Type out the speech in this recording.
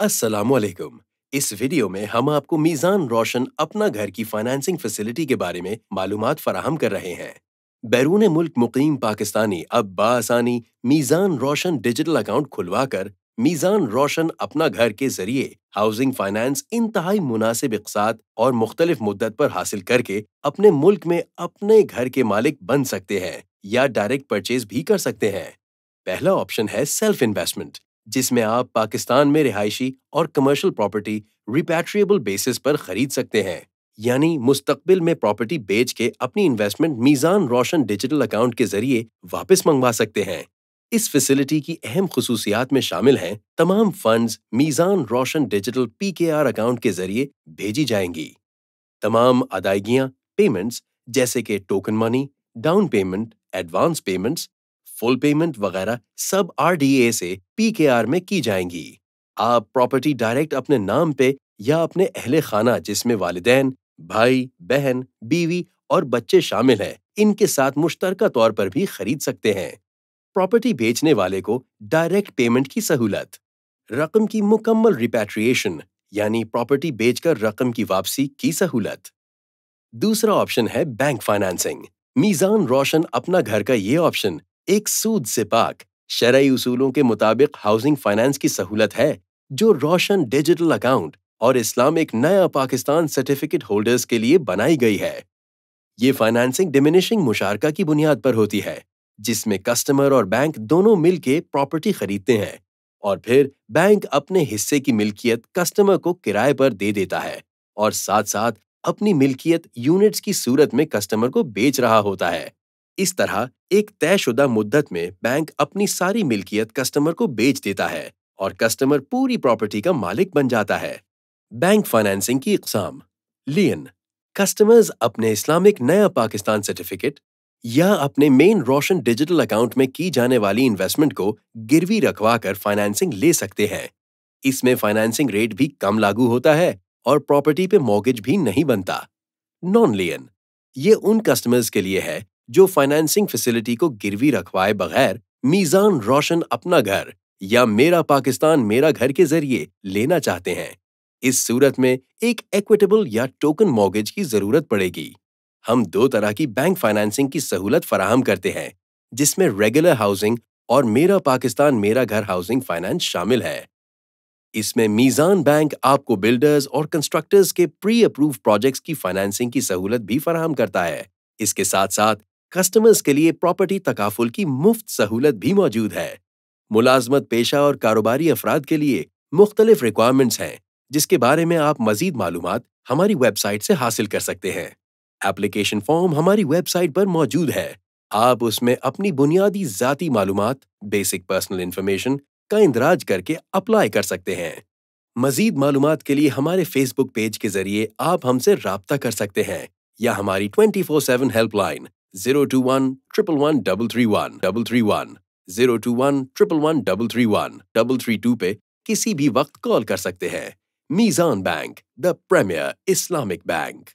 असलकुम इस वीडियो में हम आपको मीज़ान रोशन अपना घर की फाइनेंसिंग फैसिलिटी के बारे में मालूम फराहम कर रहे हैं। बैरून मुल्क मुकीम पाकिस्तानी अब बासानी मीज़ान रोशन डिजिटल अकाउंट खुलवाकर मीज़ान रोशन अपना घर के ज़रिए हाउसिंग फाइनेंस इंतहाई मुनासिब इकसात और मुख्तलिफ़ मुद्दत पर हासिल करके अपने मुल्क में अपने घर के मालिक बन सकते हैं या डायरेक्ट परचेज भी कर सकते हैं। पहला ऑप्शन है सेल्फ इन्वेस्टमेंट जिसमें आप पाकिस्तान में रिहायशी और कमर्शियल प्रॉपर्टी रिपैट्रिएबल बेसिस पर खरीद सकते हैं। यानी मुस्तकबिल में प्रॉपर्टी बेच के अपनी investment Meezan Roshan digital account के ज़रिए वापस मंगवा सकते हैं। इस फैसिलिटी की अहम खसूसियात में शामिल हैं तमाम funds Meezan Roshan digital PKR account के ज़रिए भेजी जाएँगी। तमाम अदायगियाँ पेमेंट्स जैसे कि token money down payment advance payments full payment वगैरह सब आरडीए से पीकेआर में की जाएँगी। आप प्रॉपर्टी डायरेक्ट अपने नाम पे या अपने अहले खाना जिसमें वालिदैन, भाई, बहन, बीवी और बच्चे शामिल हैं, इनके साथ मुश्तरका तौर पर भी खरीद सकते हैं। प्रॉपर्टी बेचने वाले को डायरेक्ट पेमेंट की सहूलत। रकम की मुकम्मल रिपेट्रिएशन यानी प्रॉपर्टी बेचकर रकम की वापसी की सहूलत। दूसरा ऑप्शन है बैंक फाइनेंसिंग मीजान रोशन अपना घर का ये ऑप्शन एक सूद से पाक शरई उसूलों के मुताबिक हाउसिंग फाइनेंस की सहूलत है, जो रोशन डिजिटल अकाउंट और Islamic Naya Pakistan certificate holders के लिए बनाई गई है। ये फाइनेंसिंग डिमिनिशिंग मुशारका की बुनियाद पर होती है, जिसमें कस्टमर और बैंक दोनों मिल के प्रॉपर्टी खरीदते हैं और फिर बैंक अपने हिस्से की मिल्कियत कस्टमर को किराए पर दे देता है और साथ साथ अपनी मिल्कियत यूनिट्स की सूरत में कस्टमर को बेच रहा होता है। इस तरह एक तयशुदा मुद्दत में बैंक अपनी सारी मिल्कियत कस्टमर को बेच देता है और कस्टमर पूरी प्रॉपर्टी का मालिक बन जाता है। बैंक फाइनेंसिंग की इकसाम। लियन, कस्टमर्स अपने इस्लामिक नया पाकिस्तान सर्टिफिकेट या अपने मेन रोशन डिजिटल अकाउंट में की जाने वाली इन्वेस्टमेंट को गिरवी रखवा कर फाइनेंसिंग ले सकते हैं। इसमें फाइनेंसिंग रेट भी कम लागू होता है और प्रॉपर्टी पे मॉर्गेज भी नहीं बनता। नॉन लियन ये उन कस्टमर्स के लिए है जो फाइनेंसिंग फैसिलिटी को गिरवी रखवाए बगैर मीजान रोशन अपना घर या मेरा पाकिस्तान मेरा घर के ज़रिए लेना चाहते हैं। इस सूरत में एक इक्विटेबल या टोकन मॉर्गेज की ज़रूरत पड़ेगी। हम दो तरह की बैंक फाइनेंसिंग की सहूलत फराहम करते हैं, जिसमें रेगुलर हाउसिंग और मेरा पाकिस्तान मेरा घर हाउसिंग फाइनेंस शामिल है। इसमें मीजान बैंक आपको बिल्डर्स और कंस्ट्रक्टर्स के प्री अप्रूव प्रोजेक्ट्स की फाइनेंसिंग की सहूलत भी फराहम करता है। इसके साथ साथ कस्टमर्स के लिए प्रॉपर्टी तकाफुल की मुफ़्त सहूलत भी मौजूद है। मुलाजमत, पेशा और कारोबारी अफराद के लिए मुख्तलिफ़ रिक्वायरमेंट्स हैं, जिसके बारे में आप मजीद मालूम हमारी वेबसाइट से हासिल कर सकते हैं। एप्लीकेशन फॉर्म हमारी वेबसाइट पर मौजूद है। आप उसमें अपनी बुनियादी जाती मालूम बेसिक पर्सनल इंफॉर्मेशन का इंदराज करके अप्लाई कर सकते हैं। मजीद मालूम के लिए हमारे फेसबुक पेज के ज़रिए आप हमसे रबता कर सकते हैं, या हमारी twenty four seven helpline zero two one triple one double three one, double three one, zero two one triple one double three one, double three two पे किसी भी वक्त कॉल कर सकते हैं। Meezan bank, the premier Islamic bank.